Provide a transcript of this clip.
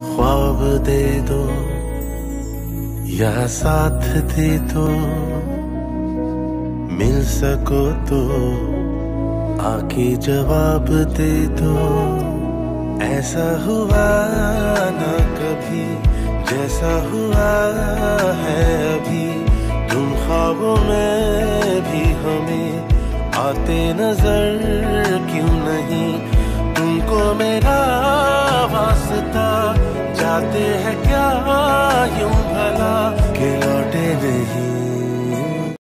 ख्वाब दे दो या साथ दे दो। मिल सको तो आके जवाब दे दो। ऐसा हुआ ना कभी, जैसा हुआ है अभी। तुम ख्वाबों में भी हमें आते नज़र, क्यों नहीं? तुमको मेरा जाते हैं क्या